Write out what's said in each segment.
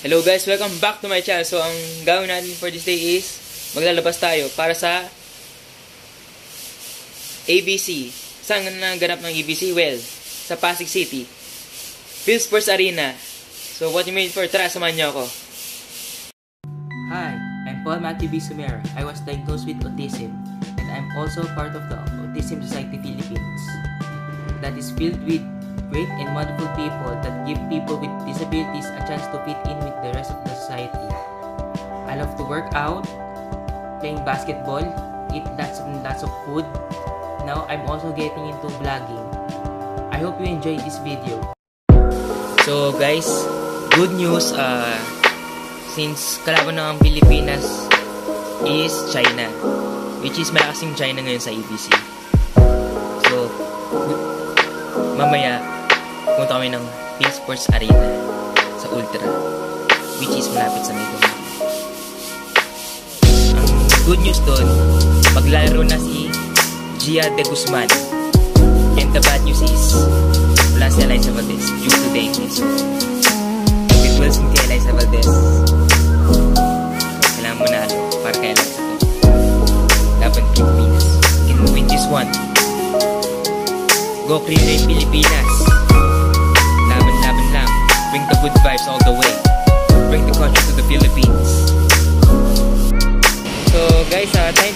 Hello guys, welcome back to my channel. So ang gawin natin for this day is maglalabas tayo para sa ABC. Saan nga naganap ng ABC? Well, sa Pasig City. Phil Sports Arena. So what you made for? Tara, samahan niyo ako. Hi, I'm Paul Matthew B. Sumer. I was diagnosed with autism, and I'm also part of the Autism Society Philippines. That is filled with great and wonderful people that give people with disabilities a chance to fit in with the rest of the society. I love to work out, playing basketball, eat lots and lots of food. Now I'm also getting into vlogging. I hope you enjoy this video. So guys, good news. Uh, since kalaban ng Pilipinas is China. Which is malakas yung China ngayon sa ABC. So, mamaya, punta kami ng Phil Sports Arena sa Ultra. Which is malapit sa Mega good news doon, maglalaro na si Gia de Guzman. And the bad news is, wala si Eliza Valdez due to dengue. So, it wills mo kay Eliza Valdez. Kailangan mo na para kay Eliza to. Laban Pilipinas. Can win this one. Go clean rin Pilipinas. Laban, laban lang. Bring the good vibes all the way. So guys, ah,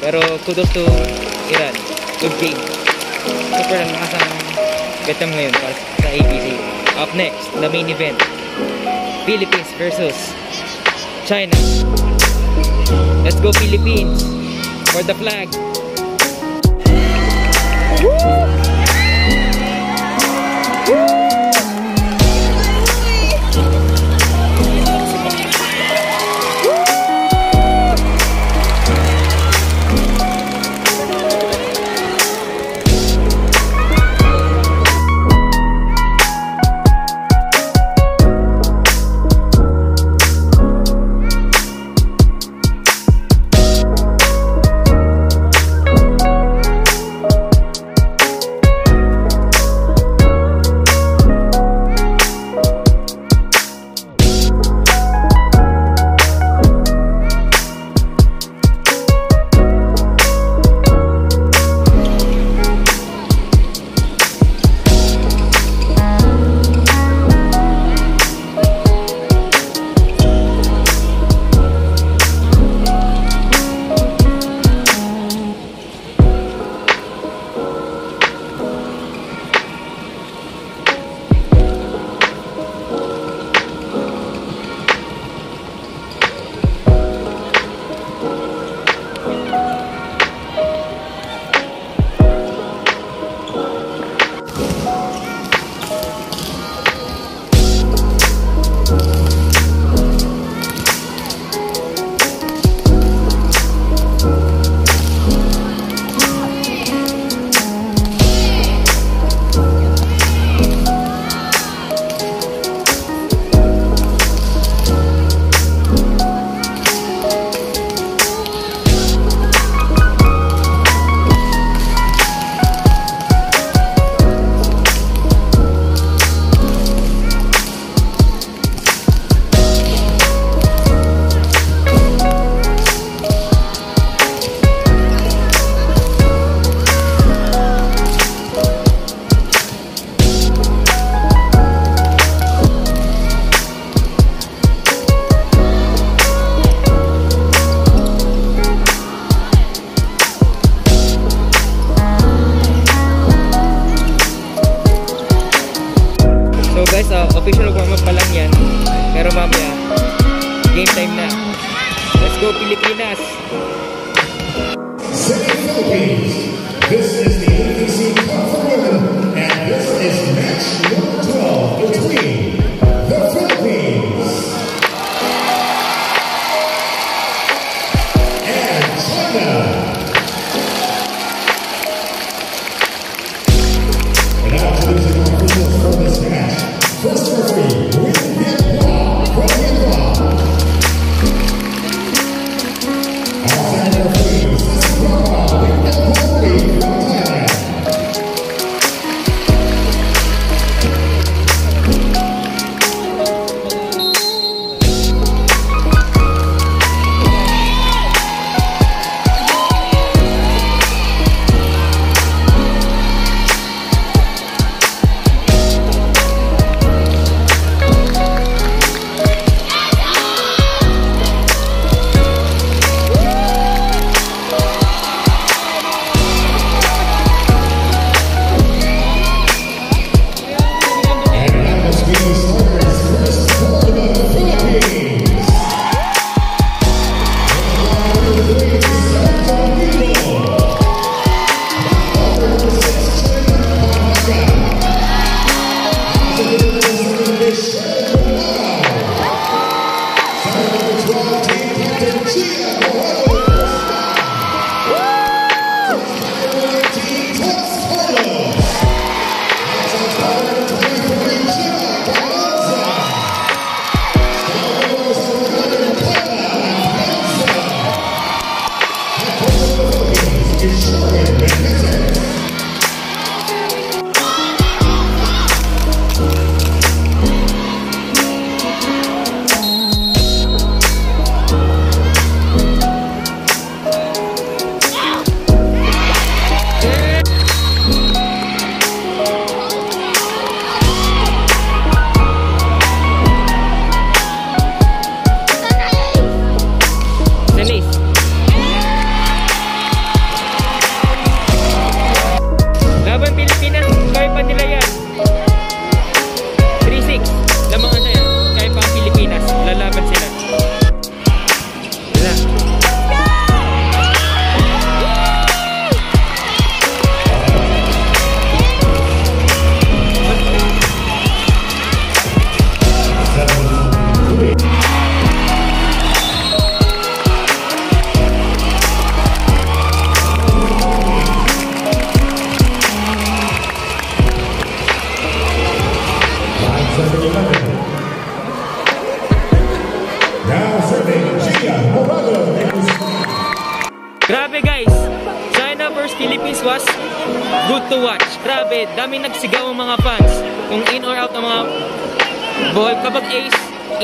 Pero kudos to Iran. Good game. Super lang lakas ang Vietnam ngayon para sa ABC. Up next, the main event. Philippines versus China. Let's go Philippines for the flag. Woo! Woo!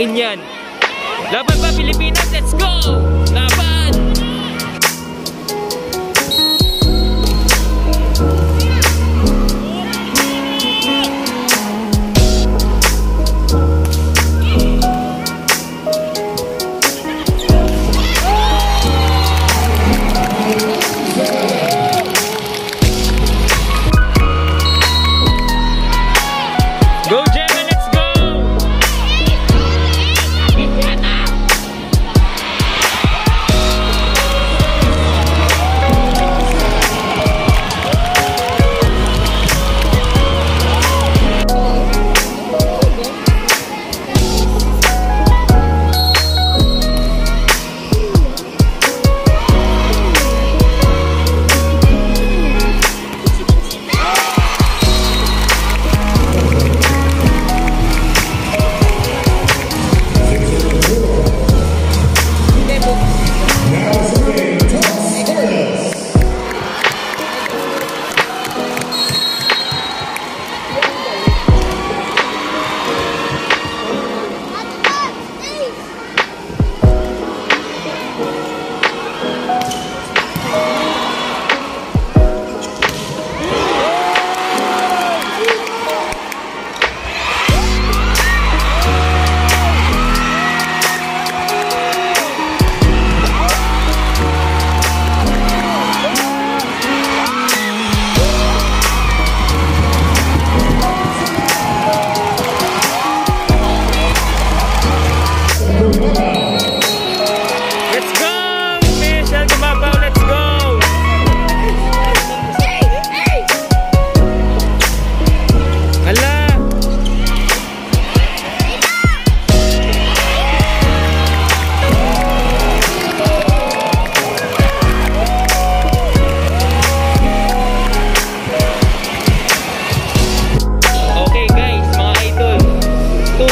In yan. Laban ba Pilipinas? Let's go!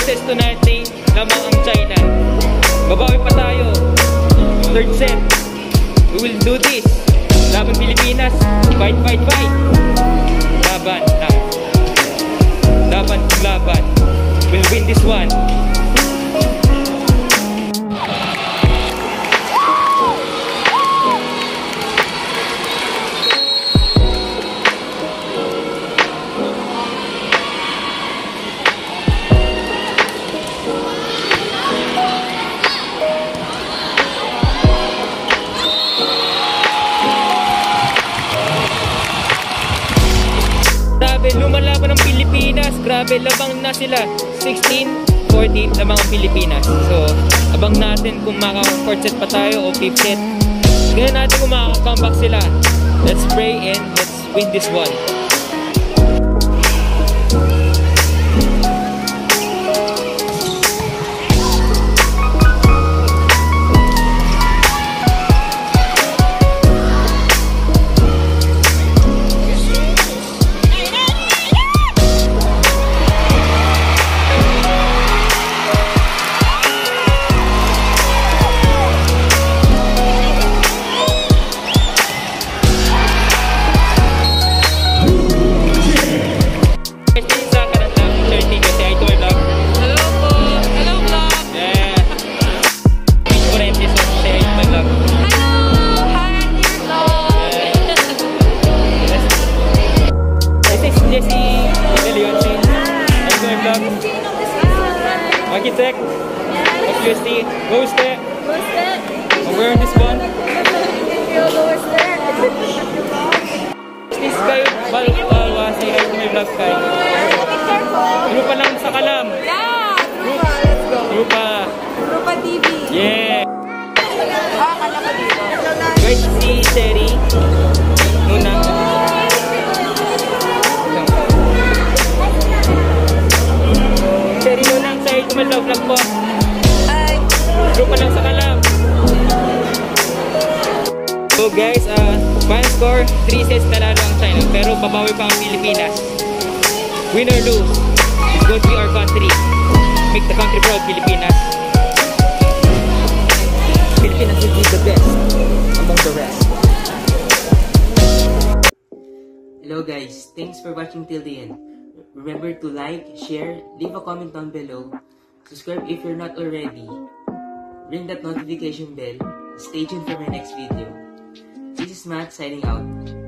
Two sets to nothing, lamang ang China. Babawi pa tayo. Third set. We will do this. Laban Pilipinas. Fight, fight, fight. Laban lang. Laban laban. We'll win this one. Grabe, labang na sila. 16-14 lamang ang Pilipinas. So, abang natin kung maka-fourth set pa tayo o fifth set. Tingnan natin kung makaka-comeback sila. Let's pray and let's win this one. Guys, uh, final score, 3 sets nanalo ang China. Pero babawi pa ang Pilipinas. Win or lose, to be our country. Make the country proud, Pilipinas. Pilipinas will be the best among the rest. Hello guys, thanks for watching till the end. Remember to like, share, leave a comment down below, subscribe if you're not already, ring that notification bell, stay tuned for my next video. This is Matt signing out.